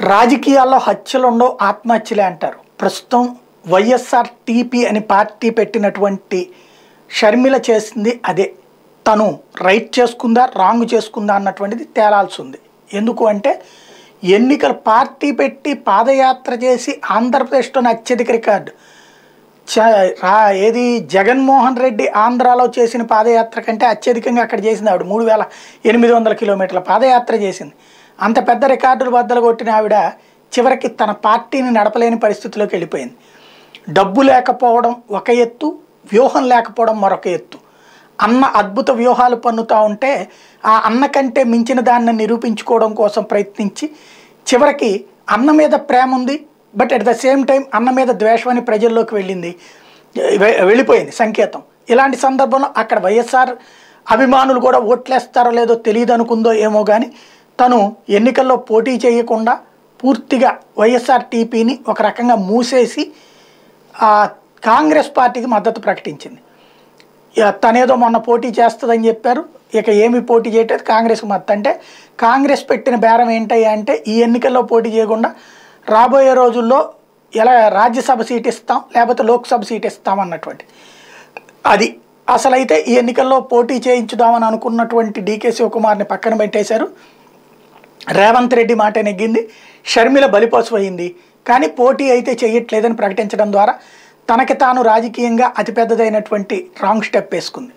రాజకీయాల్లో హత్యలు ఉండవు ఆత్మహత్యలే అంటారు. ప్రస్తుతం వైఎస్ఆర్ టీపీ అని పార్టీ పెట్టినటువంటి షర్మిల చేసింది అదే. తను రైట్ చేసుకుందా రాంగ్ చేసుకుందా అన్నటువంటిది తేలాల్సి ఉంది ఎందుకు అంటే ఎన్నికలు పార్టీ పెట్టి పాదయాత్ర చేసి ఆంధ్రప్రదేశ్లోని అత్యధిక రికార్డు. చ- రా ఏది జగన్మోహన్ రెడ్డి ఆంధ్రాలో చేసిన పాదయాత్ర కంటే అత్యధికంగా అక్కడ చేసింది ఆవిడ మూడు వేల ఎనిమిది వందల కిలోమీటర్ల పాదయాత్ర చేసింది. అంత పెద్ద రికార్డులు బద్దలు కొట్టిన ఆవిడ చివరికి తన పార్టీని నడపలేని పరిస్థితిలోకి వెళ్ళిపోయింది. డబ్బు లేకపోవడం ఒక ఎత్తు వ్యూహం లేకపోవడం మరొక ఎత్తు. అన్న అద్భుత వ్యూహాలు పన్నుతూ ఉంటే ఆ అన్న కంటే మించిన దాన్ని నిరూపించుకోవడం కోసం ప్రయత్నించి చివరికి అన్న మీద ప్రేమ ఉంది but at the same time అన్న మీద ద్వేషం అని ప్రజల్లోకి వెళ్ళింది. వెళ్ళిపోయింది సంకేతం. ఇలాంటి సందర్భంలో అక్కడ వైఎస్ఆర్ అభిమానులు కూడా ఓట్లేస్తారో లేదో తెలియదు అనుకుందో ఏమో కానీ తను ఎన్నికల్లో పోటీ చేయకుండా పూర్తిగా వైఎస్ఆర్ టీపీని ఒక రకంగా మూసేసి ఆ కాంగ్రెస్ పార్టీకి మద్దతు ప్రకటించింది. ఇక తనేదో మొన్న పోటీ చేస్తుందని చెప్పారు. ఇక ఏమి పోటీ చేయట్లేదు కాంగ్రెస్ మద్దతు. అంటే కాంగ్రెస్ పెట్టిన బేరం ఏంటయ్యా అంటే ఈ ఎన్నికల్లో పోటీ చేయకుండా రాబోయే రోజుల్లో ఎలా రాజ్యసభ సీట్ ఇస్తాం లేకపోతే లోక్సభ సీట్ ఇస్తాం అన్నటువంటి. అది అసలైతే ఈ ఎన్నికల్లో పోటీ చేయించుదామని అనుకున్నటువంటి డీకే శివకుమార్ని పక్కన పెట్టేశారు. రేవంత్ రెడ్డి మాట నెగ్గింది షర్మిల బలిపశు అయింది. కానీ పోటీ అయితే చేయట్లేదని ప్రకటించడం ద్వారా తనకి తాను రాజకీయంగా అతిపెద్దదైనటువంటి రాంగ్ స్టెప్ వేసుకుంది.